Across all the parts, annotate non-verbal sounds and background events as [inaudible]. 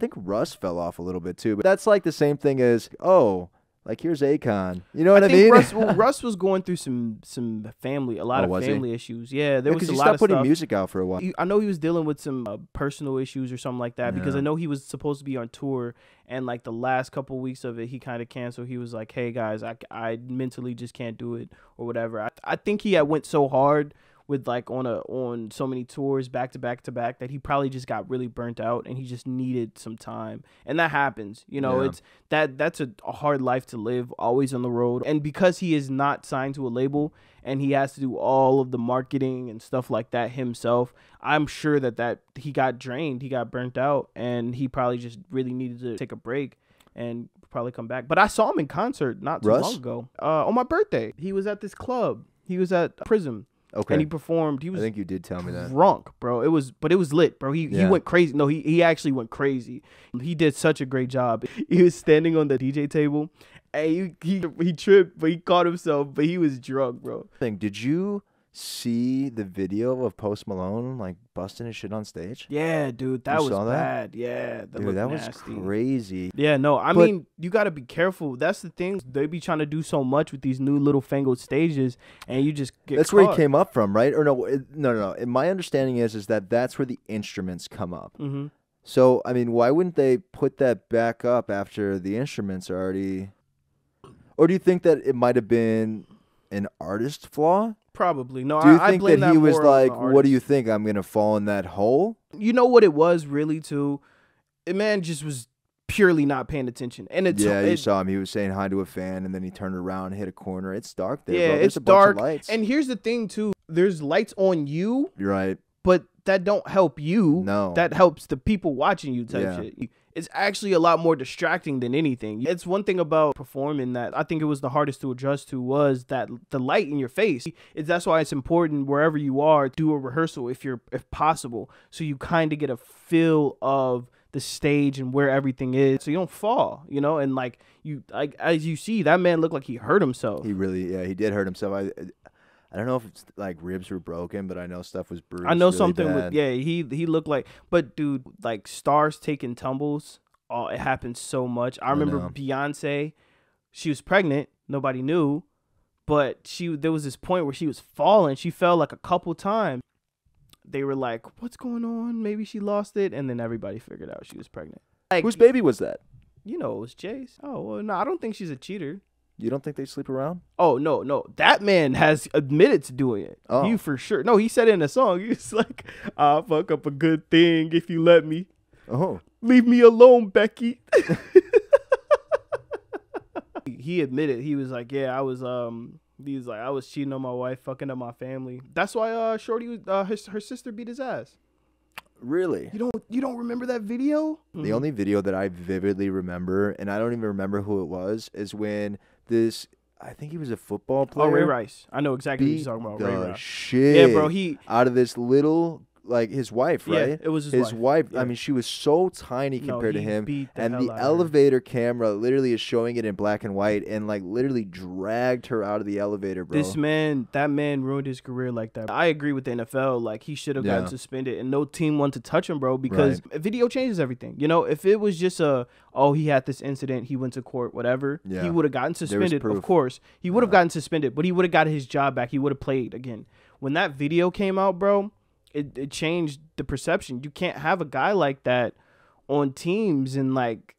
think Russ fell off a little bit too. But that's like the same thing as oh, like here's Akon. You know what I, think mean? Russ, well, [laughs] Russ was going through some some family, a lot Oh, of was he? family issues. Yeah, there was a lot stopped of putting stuff. music out for a while. I know he was dealing with some uh, personal issues or something like that because I know he was supposed to be on tour and like the last couple weeks of it he kind of canceled. He was like, "Hey guys, I, I mentally just can't do it or whatever." I, I think he had went so hard with like on a on so many tours back to back to back that he probably just got really burnt out and he just needed some time. And that happens. You know, Yeah. it's that that's a, a hard life to live always on the road. And because he is not signed to a label and he has to do all of the marketing and stuff like that himself, I'm sure that that he got drained, he got burnt out and he probably just really needed to take a break and probably come back. But I saw him in concert not too Russ? long ago. Uh, on my birthday. He was at this club. He was at Prism Okay, and he performed. He was. I think you did tell me that. drunk, bro. It was, but it was lit, bro. He he went crazy. No, he he actually went crazy. He did such a great job. He was standing on the DJ table, and he he, he tripped, but he caught himself. But he was drunk, bro. Thing, did you see the video of Post Malone like busting his shit on stage? Yeah, dude, that You was saw that? bad. Yeah, that Dude, that was crazy. Yeah, no, I But- mean, you got to be careful. That's the thing. They be trying to do so much with these new little fangled stages, and you just get That's where he came up from, right? Or no, it- no, no, no. My understanding is is that that's where the instruments come up. Mm-hmm. So, I mean, why wouldn't they put that back up after the instruments are already? Or do you think that it might have been an artist flaw? Probably no. Do you I, I think blame that he was more on the like, "What do you think? I'm gonna fall in that hole"? You know what it was really too. The man just was purely not paying attention, and it's yeah, you it- saw him. He was saying hi to a fan, and then he turned around hit a corner. It's dark there. yeah, bro. There's it's a bunch dark. of lights. And here's the thing too: there's lights on you, right. but that don't help you. No. that helps the people watching you type Yeah. shit. It's actually a lot more distracting than anything. It's one thing about performing that I think it was the hardest to adjust to was that the light in your face. It's that's why it's important wherever you are do a rehearsal if you're if possible, so you kind of get a feel of the stage and where everything is, so you don't fall. You know, and like you like as you see, that man looked like he hurt himself. He really, yeah, he did hurt himself. I, I don't know if it's like ribs were broken, but I know stuff was bruised. I know really something bad. with yeah, he he looked like but dude, like stars taking tumbles, oh it happens so much. I remember know. Beyonce, she was pregnant, nobody knew, but she there was this point where she was falling. She fell like a couple times. They were like, "What's going on? Maybe she lost it." And then everybody figured out she was pregnant. Like Whose baby was that? you know, it was Jay's. Oh, well, no, I don't think she's a cheater. You don't think they sleep around? Oh no, no, that man has admitted to doing it. Oh. He for sure. No, he said it in a song. [laughs] he's like, "I'll fuck up a good thing if you let me. Oh, Leave me alone, Becky." [laughs] he admitted he was like, "Yeah, I was um." Like, "I was cheating on my wife, fucking up my family." That's why uh, Shorty, uh, his, her sister beat his ass. Really? You don't, you don't remember that video? The mm-hmm. only video that I vividly remember, and I don't even remember who it was, is when this. I think he was a football player. oh Ray Rice. I know exactly what you're talking about. Ray Rice. shit. Yeah, bro. He out of this little like his wife, right? Yeah, right? it was his wife. Yeah. I mean, she was so tiny No, compared to him, the and the of her. elevator camera literally is showing it in black and white, and like literally dragged her out of the elevator, bro. This man, that man ruined his career like that. I agree with the NFL. Like he should have gotten suspended, and no team wanted to touch him, bro. Because video changes everything. You know, if it was just a oh he had this incident, he went to court, whatever, Yeah. he would have gotten suspended. Of course, he would have gotten suspended, but he would have got his job back. He would have played again. When that video came out, bro, it, it changed the perception. You can't have a guy like that on teams and like.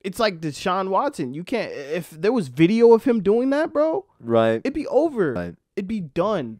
It's like Deshaun Watson. You can't if there was video of him doing that, bro right? it'd be over. Right. It'd be done.